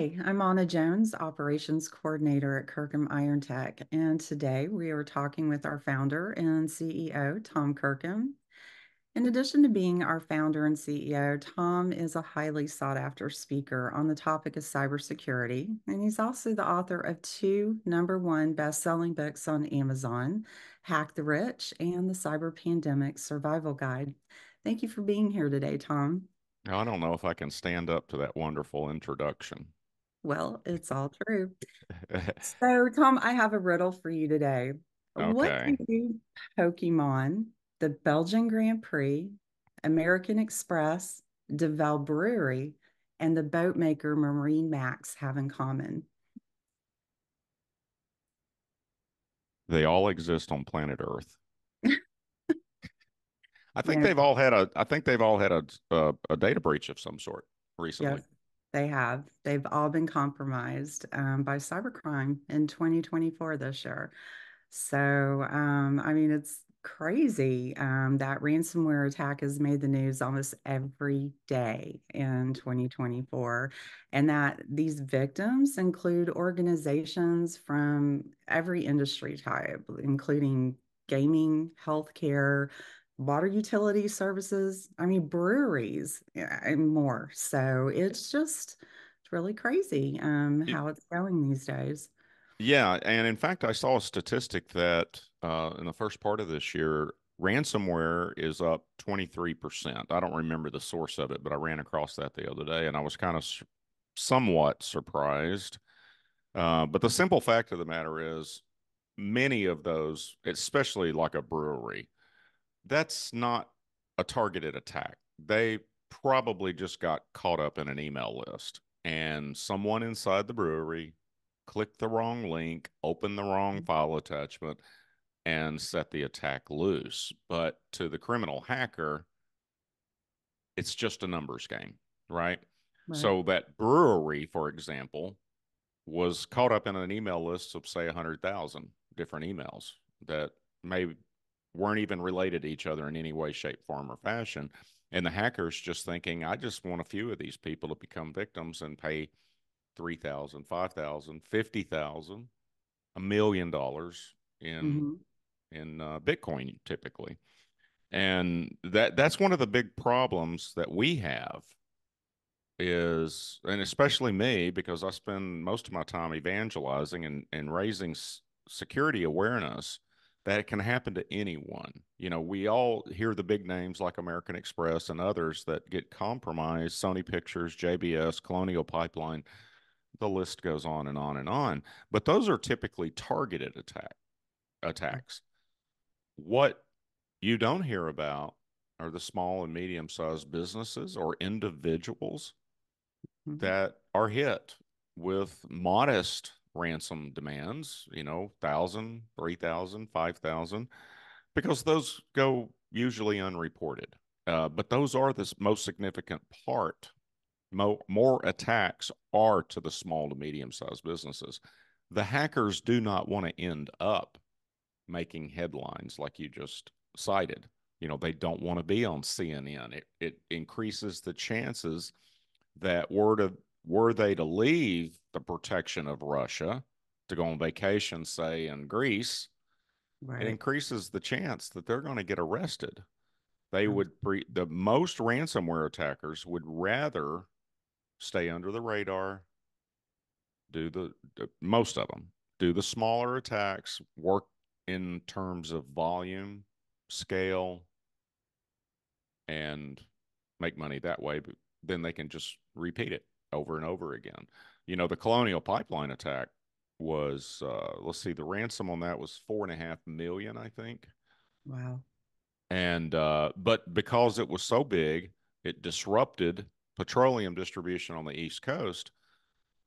Hi, I'm Ana Jones, Operations Coordinator at Kirkham IronTech, and today we are talking with our founder and CEO, Tom Kirkham. In addition to being our founder and CEO, Tom is a highly sought after speaker on the topic of cybersecurity, and he's also the author of two number one best selling books on Amazon Hack the Rich and The Cyber Pandemic Survival Guide. Thank you for being here today, Tom. I don't know if I can stand up to that wonderful introduction. Well, it's all true. so, Tom, I have a riddle for you today. Okay. What do Pokemon, the Belgian Grand Prix, American Express, Duvel Brewery, and the boat maker MarineMax have in common? They all exist on planet Earth. I think they've all had a. I think they've all had a a, a data breach of some sort recently. Yes, they have. They've all been compromised um, by cybercrime in 2024 this year. So, um, I mean, it's crazy um, that ransomware attack has made the news almost every day in 2024, and that these victims include organizations from every industry type, including gaming, healthcare, water utility services, I mean, breweries, and more. So it's just, it's really crazy um, how it's going these days. Yeah, and in fact, I saw a statistic that uh, in the first part of this year, ransomware is up 23%. I don't remember the source of it, but I ran across that the other day, and I was kind of s somewhat surprised. Uh, but the simple fact of the matter is, many of those, especially like a brewery, that's not a targeted attack. They probably just got caught up in an email list and someone inside the brewery clicked the wrong link, opened the wrong mm-hmm. file attachment, and set the attack loose. But to the criminal hacker, it's just a numbers game, right? Right. So that brewery, for example, was caught up in an email list of say 100,000 different emails that may weren't even related to each other in any way, shape, form, or fashion. And the hackers just thinking, I just want a few of these people to become victims and pay 3,000, 5,000, 50,000, a million dollars in hmm in uh, Bitcoin typically. And that that's one of the big problems that we have is, and especially me, because I spend most of my time evangelizing and, and raising s- security awareness that it can happen to anyone. You know, we all hear the big names like American Express and others that get compromised, Sony Pictures, JBS, Colonial Pipeline, the list goes on and on and on. But those are typically targeted attack attacks. What you don't hear about are the small and medium sized businesses or individuals hmm that are hit with modest ransom demands, you know, thousand, three thousand, five thousand, because those go usually unreported. Uh, but those are the most significant part. Mo- more attacks are to the small to medium sized businesses. The hackers do not want to end up making headlines like you just cited. You know, they don't want to be on CNN. It, it increases the chances that word to were they to leave the protection of Russia to go on vacation, say in Greece, it increases the chance that they're going to get arrested. They Um, would pre- the most ransomware attackers would rather stay under the radar, do the, the most of them do the smaller attacks, work in terms of volume, scale, and make money that way, but then they can just repeat it over and over again. You know, the Colonial Pipeline attack was, uh, let's see, the ransom on that was four and a half million, I think. Wow. And, uh, but because it was so big, it disrupted petroleum distribution on the East Coast.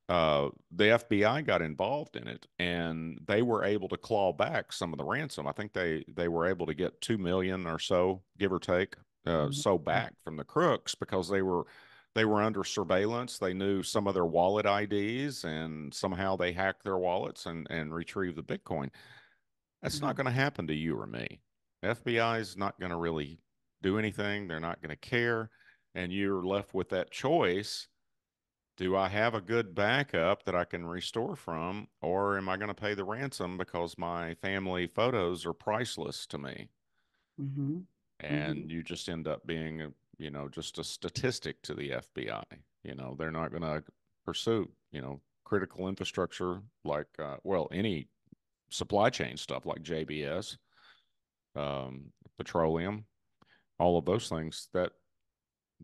Uh, the FBI got involved in it and they were able to claw back some of the ransom. I think they, they were able to get 2 million or so, give or take, uh, Mhm. so back from the crooks because they were they were under surveillance. They knew some of their wallet IDs and somehow they hacked their wallets and, and retrieved the Bitcoin. That's not Mhm. going to happen to you or me. FBI is not going to really do anything. They're not going to care. And you're left with that choice do I have a good backup that I can restore from, or am I going to pay the ransom because my family photos are priceless to me? Mm-hmm. And mm-hmm. you just end up being, a, you know, just a statistic to the FBI. You know, they're not going to pursue, you know, critical infrastructure like, uh, well, any supply chain stuff like JBS, um, petroleum, all of those things that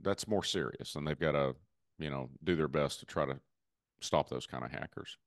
that's more serious, and they've got to, you know, do their best to try to stop those kind of hackers.